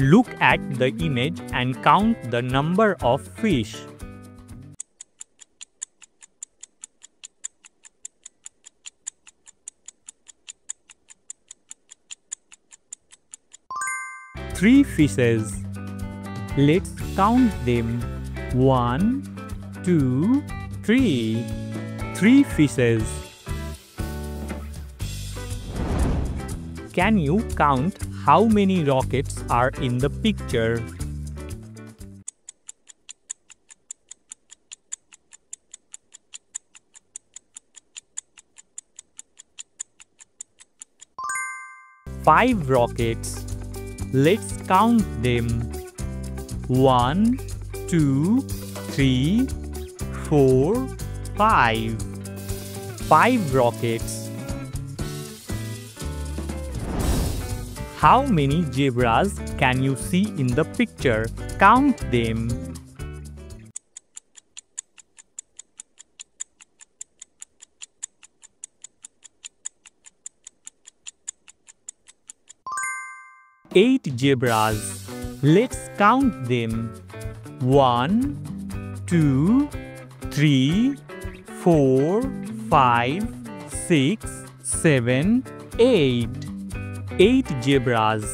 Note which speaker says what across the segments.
Speaker 1: Look at the image and count the number of fish. Three fishes. Let's count them. One, two, three. Three fishes. Can you count how many rockets are in the picture? Five rockets. Let's count them. One, two, three, four, five. Five rockets. How many zebras can you see in the picture? Count them. Eight zebras. Let's count them. One, two, three, four, five, six, seven, eight. 8 Zebras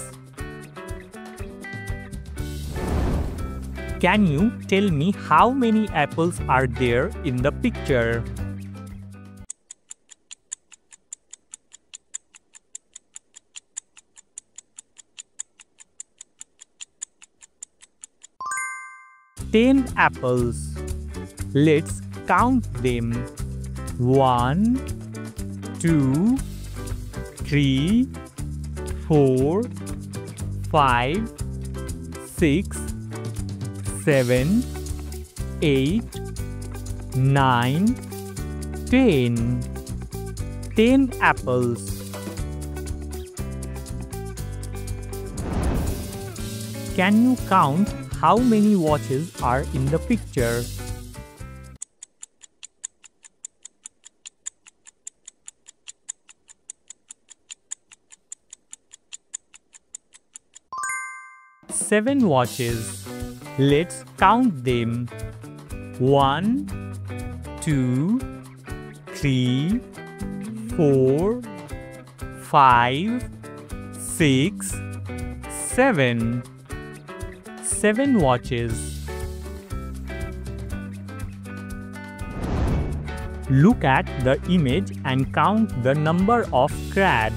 Speaker 1: Can you tell me how many apples are there in the picture? Ten apples. Let's count them. One, two, three four, five, six, seven, eight, nine, ten. Ten apples. Can you count how many watches are in the picture? 7 watches. Let's count them. 1, 2, 3, 4, 5, 6, 7. 7 watches. Look at the image and count the number of crabs.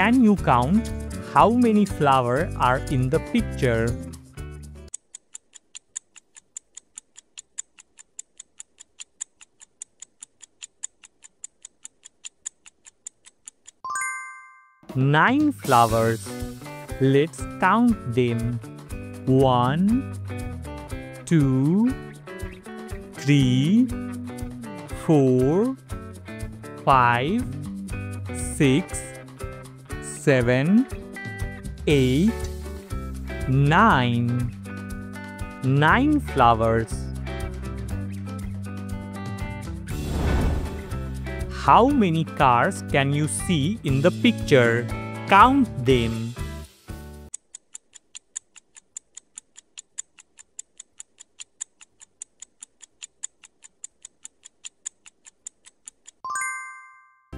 Speaker 1: Can you count how many flowers are in the picture? Nine flowers. Let's count them. One, two, three, four, five, six, seven, eight, nine, nine flowers. How many cars can you see in the picture? Count them.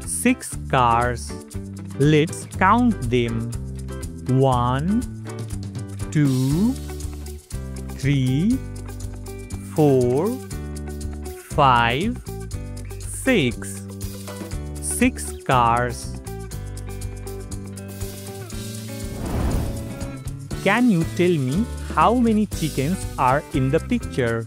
Speaker 1: Six cars. Let's count them. One, two, three, four, five, six. Six cars. Can you tell me how many chickens are in the picture?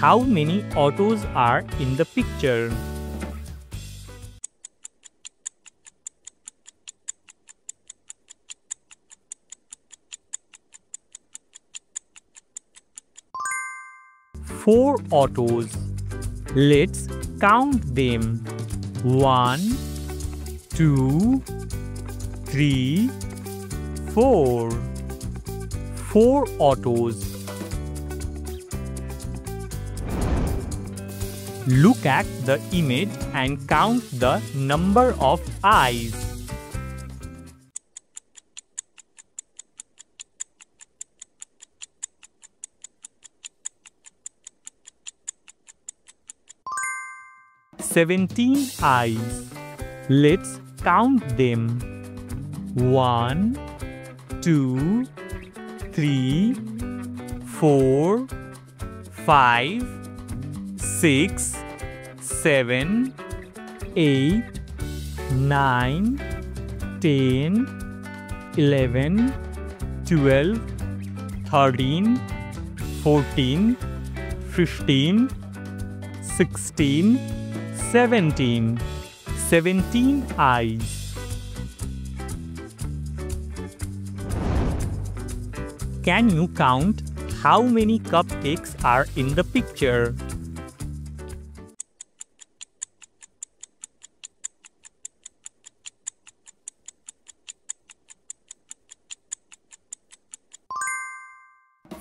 Speaker 1: how many autos are in the picture. Four autos. Let's count them. One, two, three, four. Four autos. Look at the image and count the number of eyes. Seventeen eyes. Let's count them. One, two, three, four, five six, seven, eight, nine, ten, eleven, twelve, thirteen, fourteen, fifteen, sixteen, seventeen, seventeen eyes. Can you count how many cupcakes are in the picture?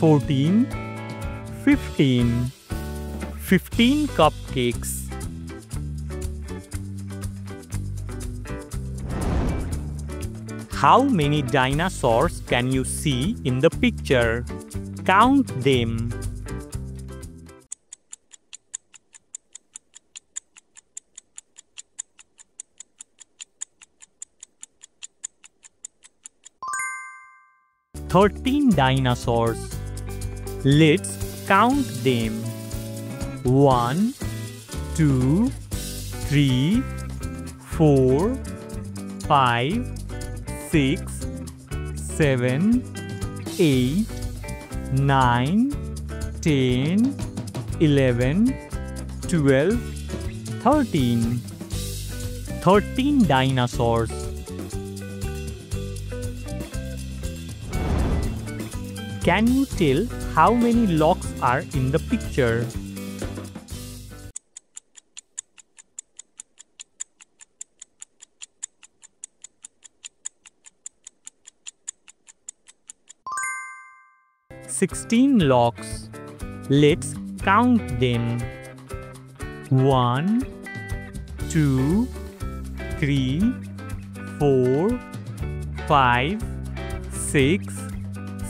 Speaker 1: 14 15 15 cupcakes How many dinosaurs can you see in the picture? Count them. Thirteen dinosaurs. Let's count them. One, two, three, four, five, six, seven, eight, nine, ten, eleven, twelve, thirteen. Thirteen dinosaurs. Can you tell how many locks are in the picture? Sixteen locks. Let's count them. One, two, three, four, five, six.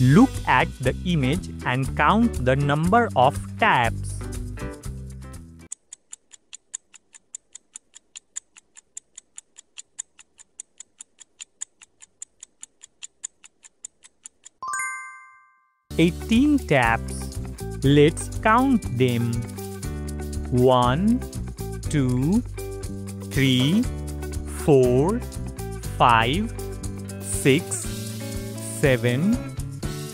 Speaker 1: Look at the image and count the number of tabs. Eighteen tabs. Let's count them. One, two, three, four, five, six, seven.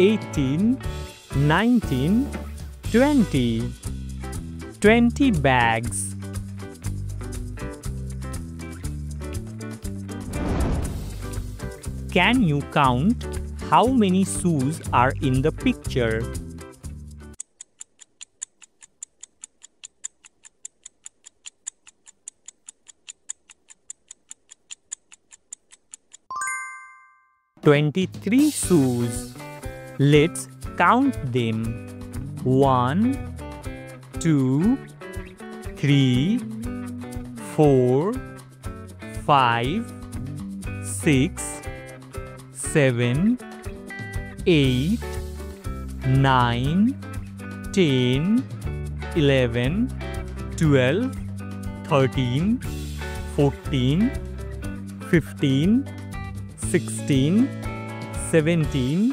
Speaker 1: 18, 19, 20. 20 bags. Can you count how many shoes are in the picture? Twenty-three shoes. Let's count them. One, two, three, four, five, six, seven, eight, nine, ten, eleven, twelve, thirteen, fourteen, fifteen, sixteen, seventeen.